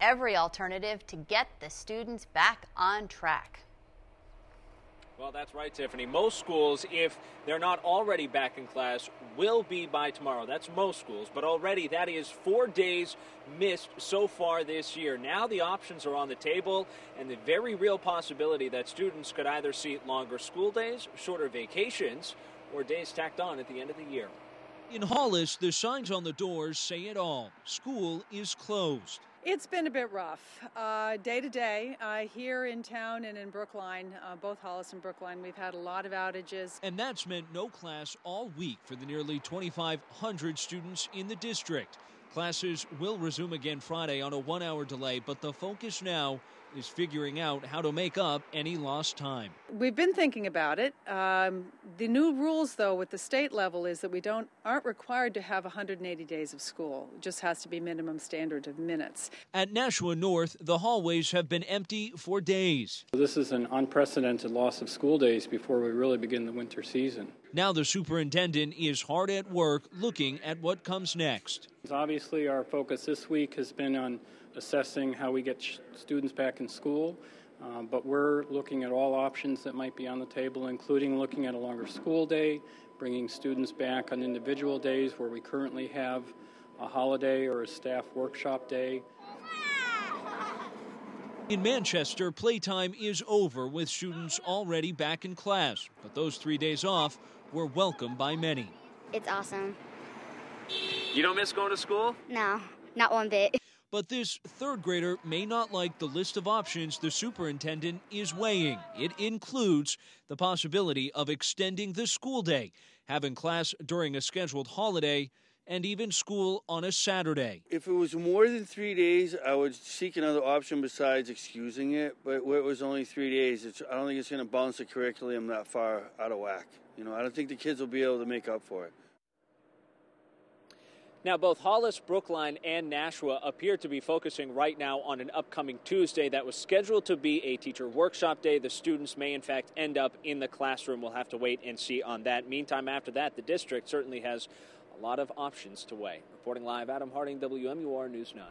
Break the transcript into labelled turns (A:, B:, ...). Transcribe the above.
A: every alternative to get the students back on track.
B: Well, that's right, Tiffany. Most schools, if they're not already back in class, will be by tomorrow. That's most schools, but already that is four days missed so far this year. Now the options are on the table, and the very real possibility that students could either see longer school days, shorter vacations, or days tacked on at the end of the year.
C: In Hollis, the signs on the doors say it all. School is closed.
D: It's been a bit rough. Uh, day to day, uh, here in town and in Brookline, uh, both Hollis and Brookline, we've had a lot of outages.
C: And that's meant no class all week for the nearly 2,500 students in the district. Classes will resume again Friday on a one hour delay, but the focus now is figuring out how to make up any lost time.
D: We've been thinking about it. Um, the new rules, though, with the state level, is that we don't aren't required to have 180 days of school. It just has to be minimum standard of minutes.
C: At Nashua North, the hallways have been empty for days.
E: This is an unprecedented loss of school days before we really begin the winter season.
C: Now the superintendent is hard at work looking at what comes next.
E: Obviously, our focus this week has been on assessing how we get students back in school. Uh, but we're looking at all options that might be on the table, including looking at a longer school day, bringing students back on individual days where we currently have a holiday or a staff workshop day.
C: In Manchester, playtime is over with students already back in class, but those three days off were welcomed by many.
F: It's awesome.
B: You don't miss going to school?
F: No, not one bit.
C: But this third grader may not like the list of options the superintendent is weighing. It includes the possibility of extending the school day, having class during a scheduled holiday, and even school on a Saturday.
G: If it was more than three days, I would seek another option besides excusing it. But where it was only three days, I don't think it's going to balance the curriculum that far out of whack. You know, I don't think the kids will be able to make up for it.
B: Now, both Hollis, Brookline, and Nashua appear to be focusing right now on an upcoming Tuesday that was scheduled to be a teacher workshop day. The students may, in fact, end up in the classroom. We'll have to wait and see on that. Meantime, after that, the district certainly has a lot of options to weigh. Reporting live, Adam Harding, WMUR News 9.